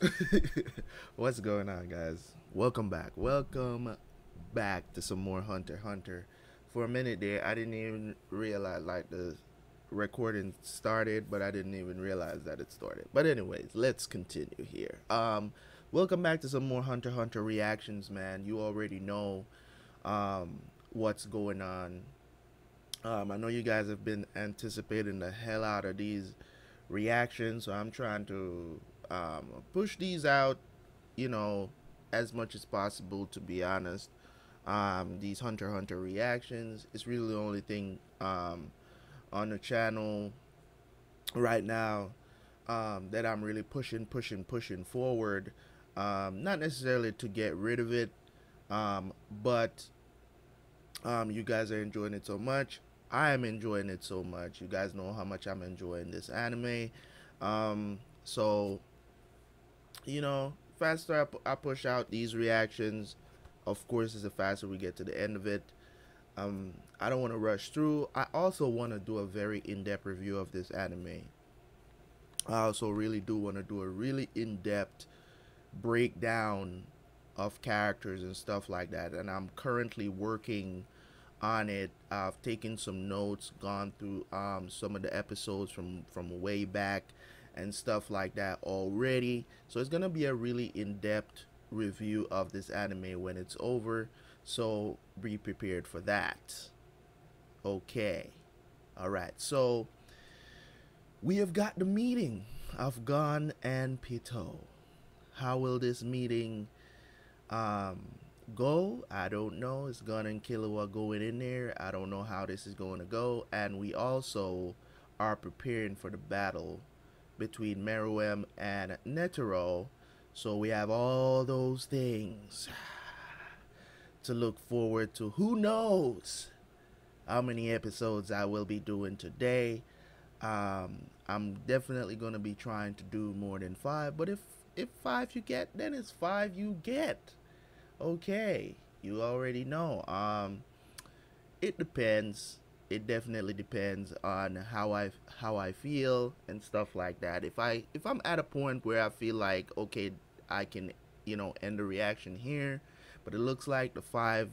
What's going on, guys? Welcome back. Welcome back to some more Hunter Hunter. For a minute there, I didn't even realize like the recording started, but I didn't even realize that it started. But anyways, let's continue here. Um, welcome back to some more Hunter Hunter reactions, man. You already know um what's going on. Um, I know you guys have been anticipating the hell out of these reactions, so I'm trying to um, push these out, you know, as much as possible. To be honest, um, these Hunter Hunter reactions is really the only thing um, on the channel right now um, that I'm really pushing, pushing, pushing forward. Um, not necessarily to get rid of it, um, but um, you guys are enjoying it so much. I am enjoying it so much. You guys know how much I'm enjoying this anime. So you know, faster I, push out these reactions, of course, is the faster we get to the end of it. Um, I don't want to rush through. I also want to do a very in-depth review of this anime. I also really do want to do a really in-depth breakdown of characters and stuff like that. And I'm currently working on it. I've taken some notes, gone through um, some of the episodes from from way back and stuff like that already. So it's gonna be a really in-depth review of this anime when it's over. So be prepared for that. Okay. Alright, so we have got the meeting of Gon and Pitou How will this meeting um, go? I don't know. It's Gon and Killua going in there. I don't know how this is going to go. And we also are preparing for the battle between Meruem and Netero. So we have all those things to look forward to. Who knows how many episodes I will be doing today? Um, I'm definitely going to be trying to do more than five. But if if five you get, then it's five you get. Okay, you already know. Um, it depends it definitely depends on how I how I feel and stuff like that. If I if I'm at a point where I feel like okay, I can you know end the reaction here, but it looks like the five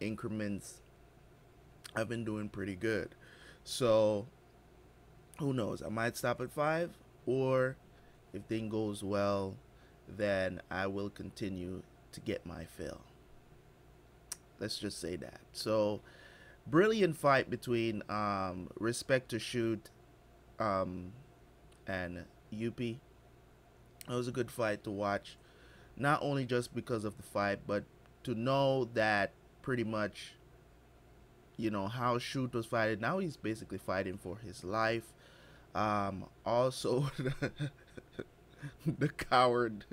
increments I've been doing pretty good. So who knows? I might stop at five, or if thing goes well, then I will continue to get my fill. Let's just say that. So brilliant fight between um, Respect to Shoot um, and Youpi. It was a good fight to watch, not only just because of the fight, but to know that pretty much, you know, how Shoot was fighting. Now he's basically fighting for his life. Um, also, the coward,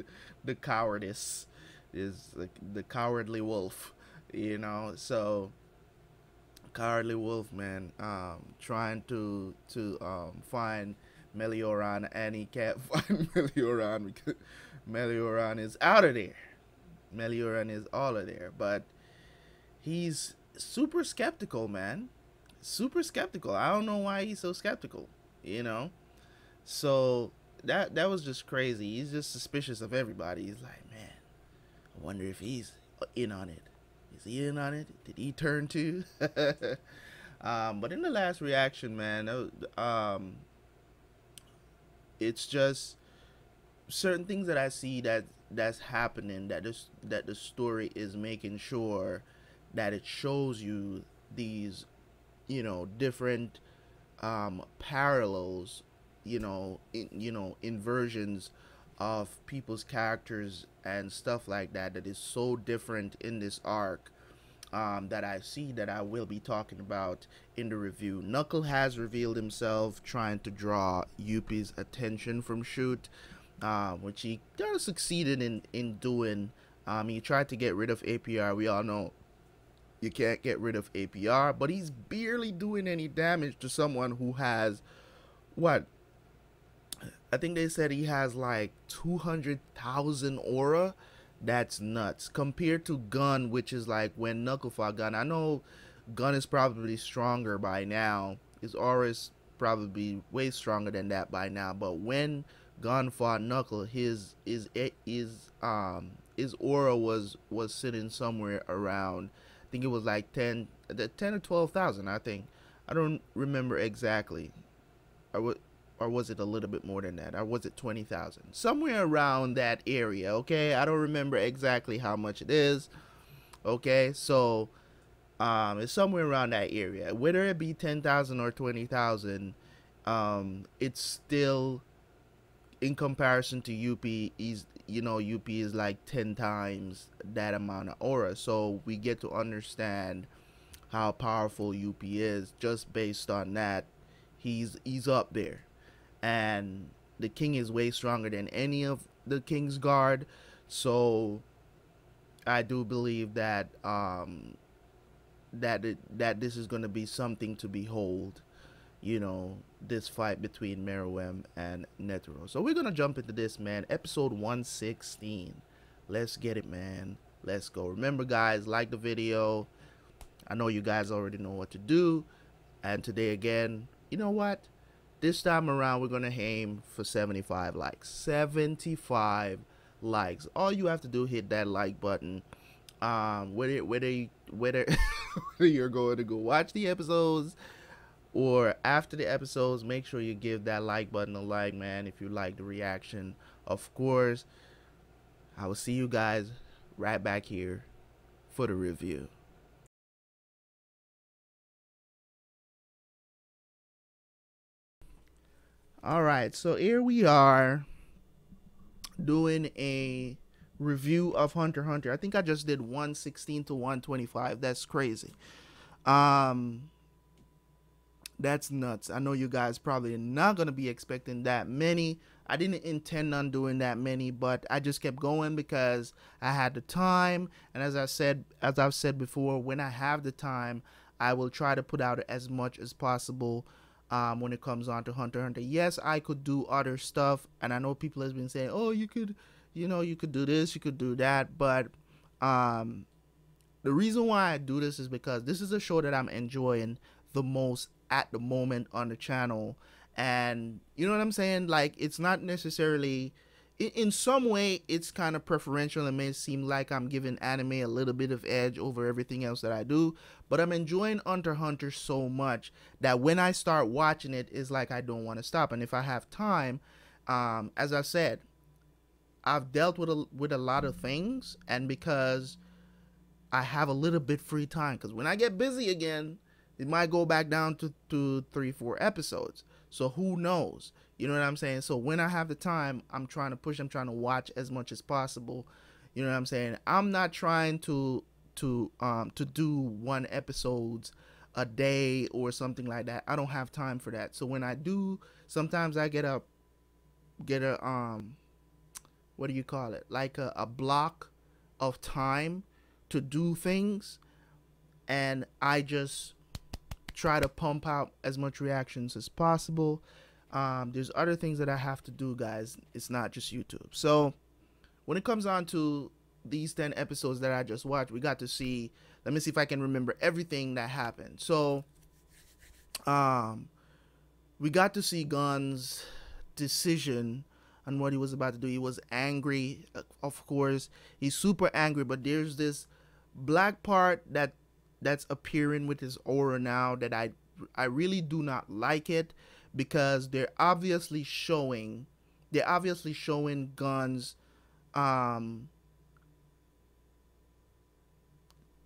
the cowardice is the cowardly wolf, you know. So Cowardly Wolf, man, um, trying to to um, find Meleoron, and he can't find Meleoron because Meleoron is out of there. Meleoron is all of there, but he's super skeptical, man. Super skeptical. I don't know why he's so skeptical, you know. So that that was just crazy. He's just suspicious of everybody. He's like, man, I wonder if he's in on it. Is he in on it? Did he turn too? um, but in the last reaction, man, um, it's just certain things that I see that that's happening that this that the story is making sure that it shows you these you know different um, parallels you know in, you know inversions of people's characters and stuff like that that is so different in this arc um, that I see that I will be talking about in the review. Knuckle has revealed himself trying to draw Youpi's attention from Shoot, uh, which he kind of succeeded in, in doing. Um, he tried to get rid of APR. We all know you can't get rid of APR, but he's barely doing any damage to someone who has, what, I think they said he has like 200,000 aura. That's nuts. Compared to Gon, which is like when Knuckle fought Gon. I know Gon is probably stronger by now. His aura is probably way stronger than that by now. But when Gon fought Knuckle, his his his um his aura was was sitting somewhere around. I think it was like ten, the ten or twelve thousand. I think I don't remember exactly, I what, or was it a little bit more than that, or was it twenty thousand? Somewhere around that area. Okay, I don't remember exactly how much it is. Okay, so um, it's somewhere around that area. Whether it be ten thousand or twenty thousand, um, it's still in comparison to Youpi. Is you know Youpi is like ten times that amount of aura. So we get to understand how powerful Youpi is just based on that. He's he's up there, and the king is way stronger than any of the king's guard. So I do believe that um, that it, that this is going to be something to behold. You know, this fight between Meruem and Netero. So we're gonna jump into this, man. Episode 116. Let's get it, man. Let's go. Remember, guys, like the video. I know you guys already know what to do. And today, again, you know what? This time around, we're gonna aim for 75 likes. 75 likes. All you have to do hit that like button. Um, whether whether whether, whether you're going to go watch the episodes or after the episodes, make sure you give that like button a like, man, if you like the reaction. Of course, I will see you guys right back here for the review. All right, so here we are doing a review of Hunter Hunter. I think I just did 116 to 125. That's crazy. Um that's nuts. I know you guys probably not going to be expecting that many. I didn't intend on doing that many, but I just kept going because I had the time. And as I said, as I've said before, when I have the time, I will try to put out as much as possible um, when it comes on to Hunter Hunter. Yes, I could do other stuff, and I know people has been saying, "Oh, you could, you know, you could do this, you could do that," but um, the reason why I do this is because this is a show that I'm enjoying the most at the moment on the channel and you know what i'm saying like it's not necessarily in, some way it's kind of preferential and may seem like i'm giving anime a little bit of edge over everything else that i do but i'm enjoying hunter hunter so much that when i start watching it it's like i don't want to stop and if i have time um, as i said i've dealt with a, with a lot of things and because i have a little bit free time because when i get busy again it might go back down to, to three, four episodes. So who knows? You know what I'm saying? So when I have the time, I'm trying to push, I'm trying to watch as much as possible. You know what I'm saying? I'm not trying to to um to do one episodes a day or something like that. I don't have time for that. So when I do, sometimes I get a get a um what do you call it? Like a, a block of time to do things and I just try to pump out as much reactions as possible. Um, there's other things that I have to do, guys. It's not just YouTube. So when it comes on to these 10 episodes that I just watched, we got to see, let me see if I can remember everything that happened. So, um, we got to see Gon's decision on what he was about to do. He was angry, of course. He's super angry, but there's this black part that that's appearing with his aura now that I I really do not like it because they're obviously showing they're obviously showing Gon's um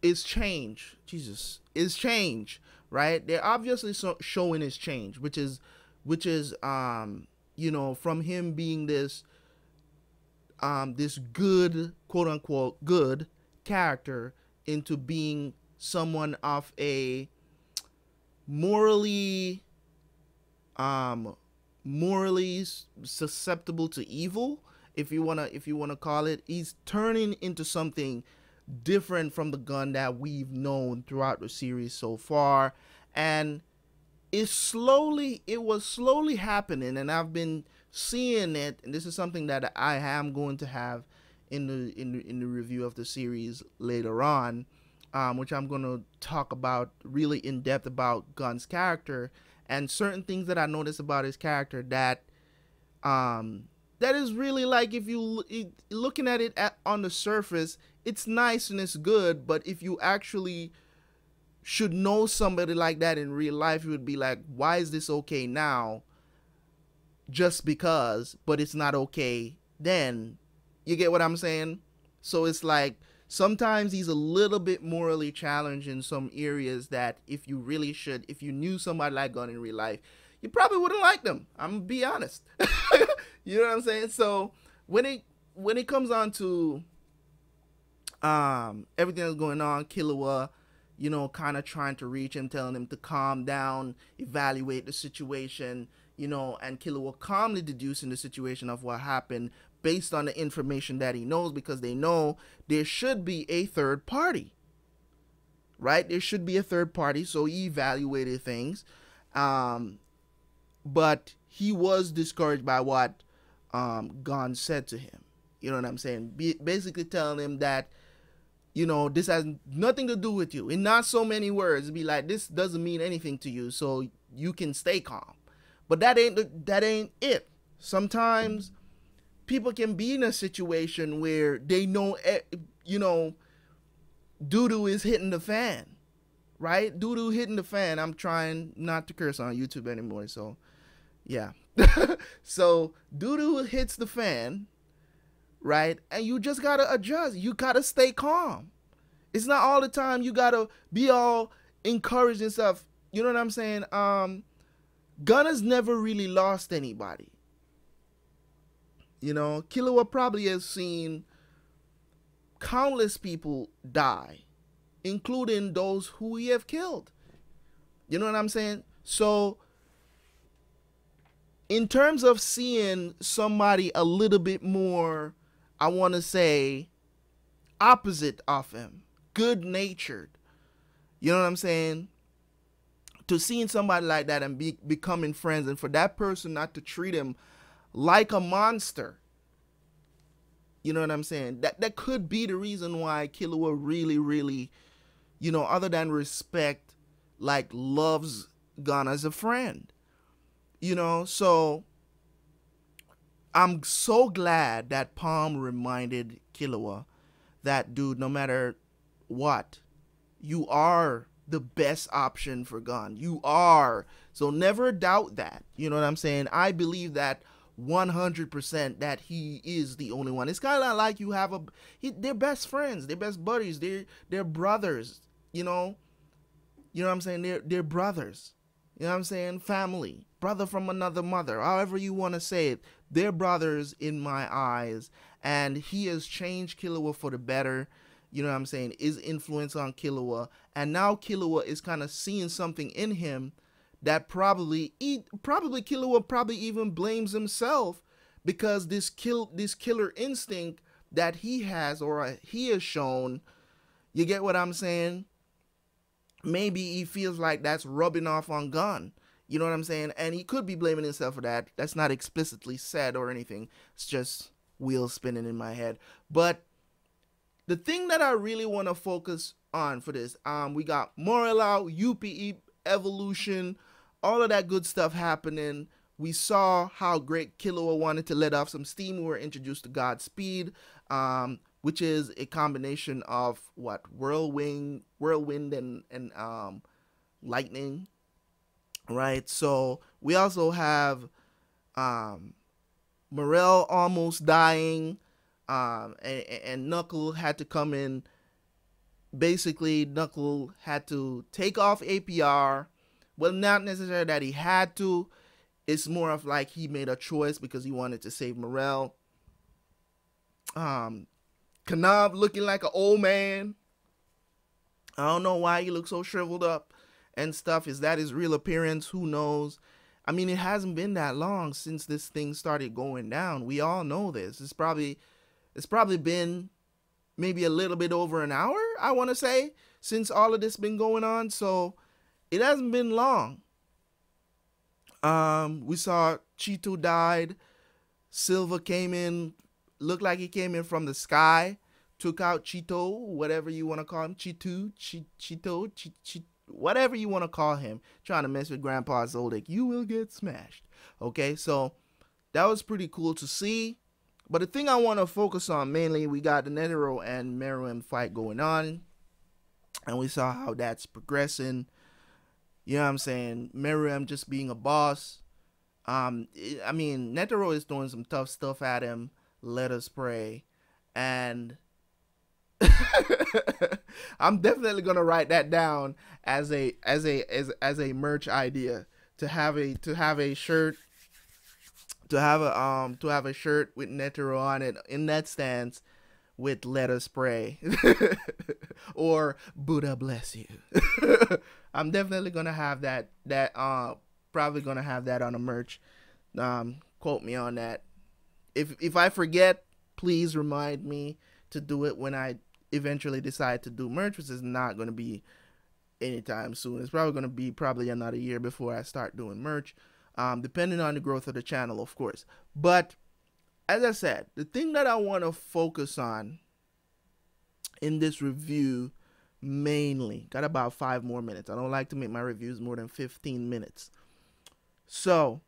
is change. Jesus is change right? They're obviously so showing his change which is which is um you know from him being this um this good quote unquote good character into being someone of a morally um morally susceptible to evil if you want to if you want to call it he's turning into something different from the Gon that we've known throughout the series so far. And it's slowly it was slowly happening and I've been seeing it and this is something that I am going to have in the in the, in the review of the series later on um, which I'm going to talk about really in depth about Gon's character and certain things that I noticed about his character that um, that is really like if you looking at it at, on the surface, it's nice and it's good, but if you actually should know somebody like that in real life, you would be like, why is this okay now? Just because, but it's not okay then. You get what I'm saying? So it's like sometimes he's a little bit morally challenged in some areas that if you really should, if you knew somebody like Gon in real life, you probably wouldn't like them. I'm gonna be honest. you know what I'm saying? So when it when it comes on to um everything that's going on, Killua, you know, kind of trying to reach him, telling him to calm down, evaluate the situation, you know, and Killua calmly deducing the situation of what happened based on the information that he knows because they know there should be a third party. Right? There should be a third party, so he evaluated things. Um, but he was discouraged by what um, Gon said to him. You know what I'm saying? Be- basically telling him that, you know, this has nothing to do with you. In not so many words, be like, this doesn't mean anything to you, so you can stay calm. But that ain't that ain't it. Sometimes people can be in a situation where they know, you know, doo doo is hitting the fan, right? Doo doo hitting the fan. I'm trying not to curse on YouTube anymore, so yeah. so doo doo hits the fan, right? And you just gotta adjust. You gotta stay calm. It's not all the time you gotta be all encouraged and stuff. You know what I'm saying? Um, Gunner's never really lost anybody. You know, Killua probably has seen countless people die, including those who he have killed. You know what I'm saying? So in terms of seeing somebody a little bit more, I want to say, opposite of him, good natured. You know what I'm saying? To seeing somebody like that and be becoming friends, and for that person not to treat him like a monster. You know what I'm saying? That that could be the reason why Killua really, really, you know, other than respect, like loves Gon as a friend. You know, so I'm so glad that Palm reminded Killua that dude, no matter what, you are the best option for Gon. You are. So never doubt that. You know what I'm saying? I believe that 100% that he is the only one. It's kind of like you have a he, they're best friends, they're best buddies, they're they're brothers, you know? You know what I'm saying? They're they're brothers. You know what I'm saying? Family, brother from another mother, however you want to say it. They're brothers in my eyes, and he has changed Killua for the better. You know what I'm saying? Is influence on Killua, and now Killua is kind of seeing something in him that probably probably Killua probably even blames himself because this kill this killer instinct that he has or he has shown. You get what I'm saying? maybe he feels like that's rubbing off on Gon. You know what I'm saying? And he could be blaming himself for that. That's not explicitly said or anything. It's just wheels spinning in my head. But the thing that I really want to focus on for this, um, we got Morello, Youpi evolution, all of that good stuff happening. We saw how great Killua wanted to let off some steam. We were introduced to Godspeed. Um, which is a combination of what whirlwind, whirlwind, and and um, lightning, right? So we also have um, Morel almost dying, um, and, and Knuckle had to come in. Basically, Knuckle had to take off APR. Well, not necessarily that he had to. It's more of like he made a choice because he wanted to save Morel. Um, Knov looking like an old man. I don't know why he looks so shriveled up and stuff. Is that his real appearance? Who knows? I mean, it hasn't been that long since this thing started going down. We all know this. It's probably it's probably been maybe a little bit over an hour, I want to say, since all of this been going on. So it hasn't been long. Um, we saw Chito died. Silva came in looked like he came in from the sky, took out Chito, whatever you want to call him, Chito, Cheeto, Cheeto, whatever you want to call him, trying to mess with Grandpa Zoldyck. You will get smashed. Okay, so that was pretty cool to see. But the thing I want to focus on mainly, we got the Netero and Meruem fight going on, and we saw how that's progressing. You know what I'm saying? Meruem just being a boss. Um, I mean, Netero is doing some tough stuff at him. Let us pray, and I'm definitely gonna write that down as a as a as as a merch idea to have a to have a shirt to have a um to have a shirt with Netero on it in that stance with let us pray or Buddha bless you. I'm definitely gonna have that that uh probably gonna have that on a merch. Um quote me on that. If if I forget, please remind me to do it when I eventually decide to do merch, which is not gonna be anytime soon. It's probably gonna be probably another year before I start doing merch um, depending on the growth of the channel, of course. But as I said, the thing that I want to focus on in this review mainly got about five more minutes. I don't like to make my reviews more than 15 minutes. So,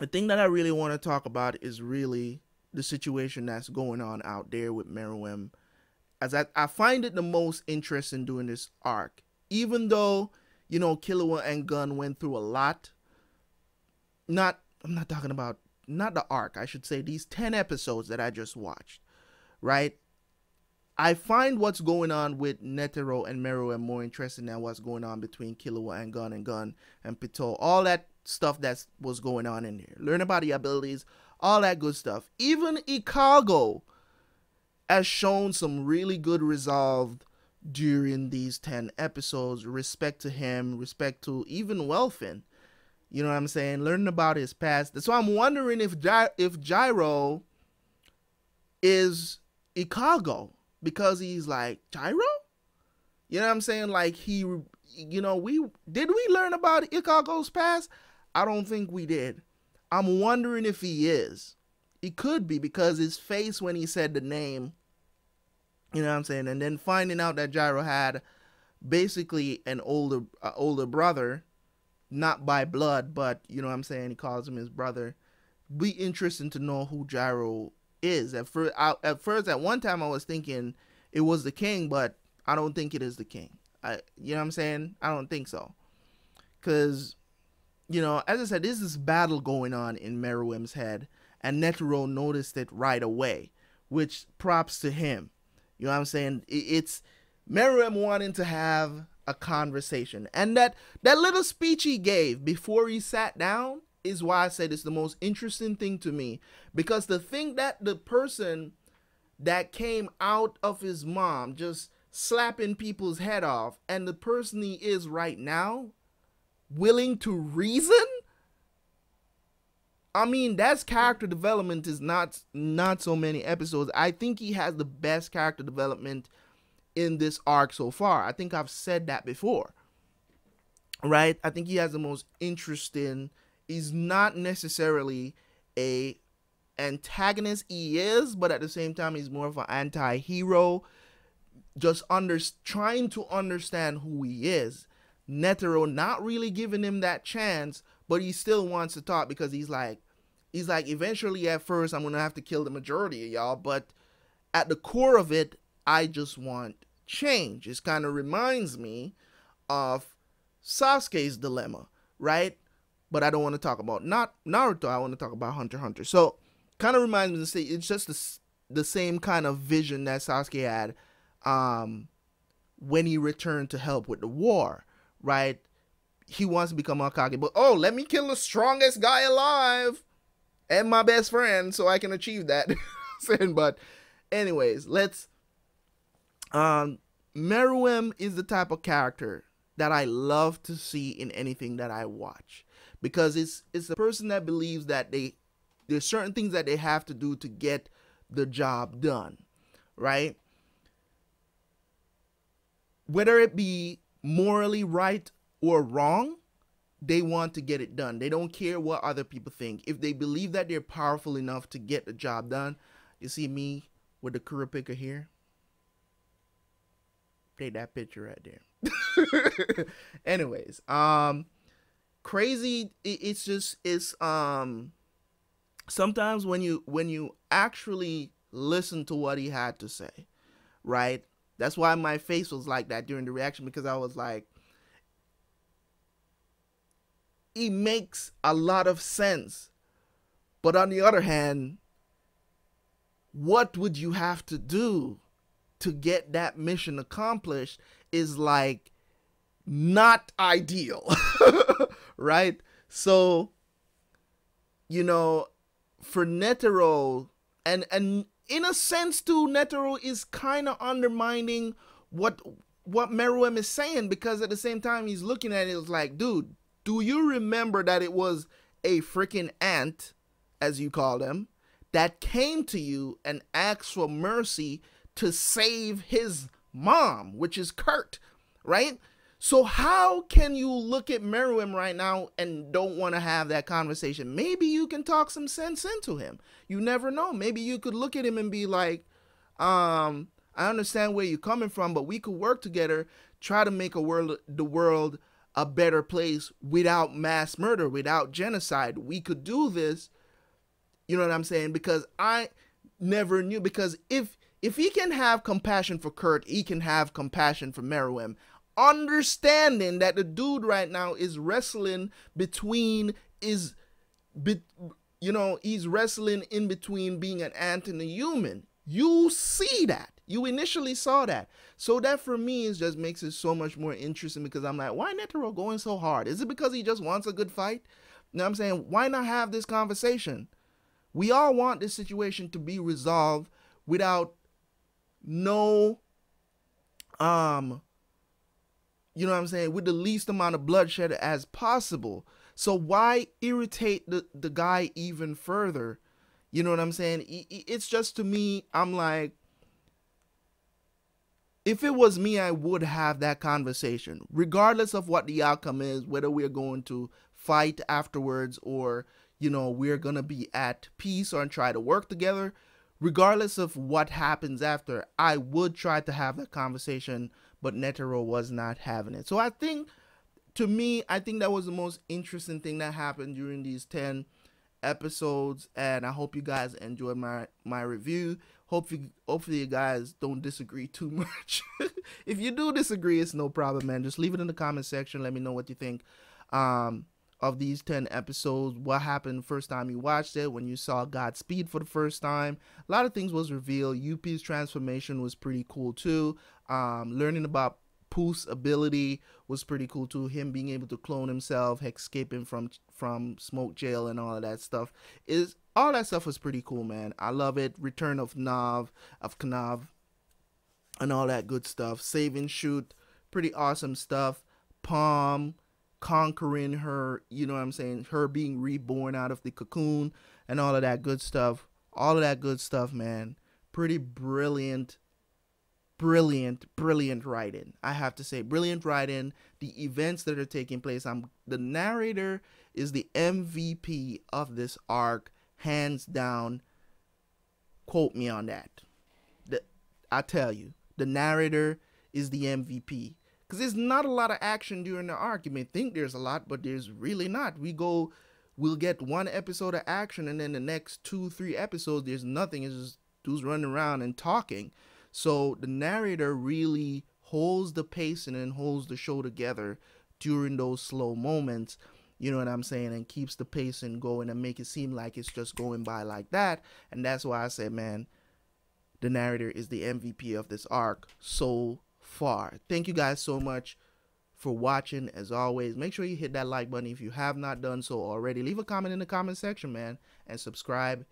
the thing that I really want to talk about is really the situation that's going on out there with Meruem. As I, I find it the most interesting doing this arc. Even though, you know, Killua and Gon went through a lot not I'm not talking about not the arc, I should say these 10 episodes that I just watched, right? I find what's going on with Netero and Meruem more interesting than what's going on between Killua and Gon and Gon and Pitou. All that stuff that was going on in there. Learn about the abilities, all that good stuff. Even Ikago has shown some really good resolve during these 10 episodes. Respect to him, respect to even Welfin. You know what I'm saying? Learning about his past. So I'm wondering if Gy- if Gyro is Ikago because he's like Gyro. You know what I'm saying? Like he, you know, we did we learn about Ikago's past? I don't think we did. I'm wondering if he is. He could be because his face when he said the name. You know what I'm saying? And then finding out that Gyro had basically an older uh, older brother not by blood, but you know what I'm saying. He calls him his brother. Be interesting to know who Gyro is. At first, at first, at one time, I was thinking it was the king, but I don't think it is the king. I, you know what I'm saying? I don't think so, because, you know, as I said, there's this battle going on in Meruem's head, and Netero noticed it right away, which props to him. You know what I'm saying? It's Meruem wanting to have a conversation. And that that little speech he gave before he sat down is why I said it's the most interesting thing to me because the thing that the person that came out of his mom just slapping people's head off and the person he is right now willing to reason I mean, that's character development is not not so many episodes. I think he has the best character development in this arc so far. I think I've said that before. Right? I think he has the most interesting he's not necessarily a antagonist he is, but at the same time he's more of an anti-hero just under trying to understand who he is. Netero not really giving him that chance, but he still wants to talk because he's like he's like eventually at first I'm going to have to kill the majority of y'all, but at the core of it I just want change. It kind of reminds me of Sasuke's dilemma, right? But I don't want to talk about not Naruto. I want to talk about Hunter Hunter. So, kind of reminds me to say it's just the, the same kind of vision that Sasuke had um, when he returned to help with the war, right? He wants to become Hokage, but oh, let me kill the strongest guy alive and my best friend so I can achieve that. but, anyways, let's um, Meruem is the type of character that I love to see in anything that I watch because it's it's a person that believes that they there's certain things that they have to do to get the job done, right? Whether it be morally right or wrong, they want to get it done. They don't care what other people think. If they believe that they're powerful enough to get the job done, you see me with the Kurapika here. Take that picture right there. Anyways, um, crazy. It, it's just it's um, sometimes when you when you actually listen to what he had to say, right? That's why my face was like that during the reaction because I was like it makes a lot of sense. But on the other hand, what would you have to do to get that mission accomplished is like not ideal. right? So, you know, for Netero, and and in a sense too, Netero is kind of undermining what what Meruem is saying because at the same time he's looking at it, it's like, dude, do you remember that it was a freaking ant, as you call them, that came to you and asked for mercy to save his mom, which is Kurt, right? So how can you look at Meruem right now and don't want to have that conversation? Maybe you can talk some sense into him. You never know. Maybe you could look at him and be like, um, I understand where you're coming from, but we could work together, try to make a world the world a better place without mass murder, without genocide. We could do this. You know what I'm saying? Because I never knew because if if he can have compassion for Kurt, he can have compassion for Meruem. Understanding that the dude right now is wrestling between is be, you know he's wrestling in between being an ant and a human. You see that. You initially saw that. So that for me is just makes it so much more interesting because i'm like why netero going so hard? Is it because he just wants a good fight? You know what i'm saying? Why not have this conversation? We all want this situation to be resolved without no um you know what I'm saying, with the least amount of bloodshed as possible. So why irritate the, the guy even further? You know what I'm saying? It's just to me, I'm like, if it was me, I would have that conversation, regardless of what the outcome is, whether we're going to fight afterwards or, you know, we're going to be at peace or try to work together. Regardless of what happens after, I would try to have that conversation but Netero was not having it. So I think, to me, I think that was the most interesting thing that happened during these 10 episodes and I hope you guys enjoyed my my review. Hopefully hopefully you guys don't disagree too much. if you do disagree, it's no problem, man. Just leave it in the comment section. Let me know what you think um of these 10 episodes. What happened first time you watched it, when you saw Godspeed for the first time. A lot of things was revealed. Youpi's transformation was pretty cool too. Um, learning about Pouf's ability was pretty cool too. Him being able to clone himself, escaping from from smoke jail, and all of that stuff is all that stuff was pretty cool, man. I love it. Return of Knov, of Knov, and all that good stuff. Saving shoot, pretty awesome stuff. Palm conquering her, you know what I'm saying? Her being reborn out of the cocoon and all of that good stuff. All of that good stuff, man. Pretty brilliant brilliant, brilliant writing. I have to say, brilliant writing. The events that are taking place. I'm the narrator is the MVP of this arc, hands down. Quote me on that. The, I tell you, the narrator is the MVP because there's not a lot of action during the arc. You may think there's a lot, but there's really not. We go, we'll get one episode of action, and then the next two, three episodes, there's nothing. It's just dudes running around and talking. So the narrator really holds the pace and then holds the show together during those slow moments. You know what I'm saying? And keeps the pacing going and make it seem like it's just going by like that. And that's why I said, man, the narrator is the MVP of this arc so far. Thank you guys so much for watching. As always, make sure you hit that like button if you have not done so already. Leave a comment in the comment section, man, and subscribe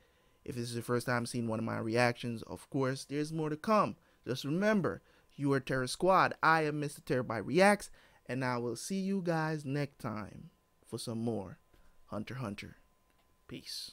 if this is your first time seeing one of my reactions, of course, there's more to come. Just remember, you are Tera Squad. I am Mr. Terabyt Reacts, and I will see you guys next time for some more Hunter Hunter. Peace.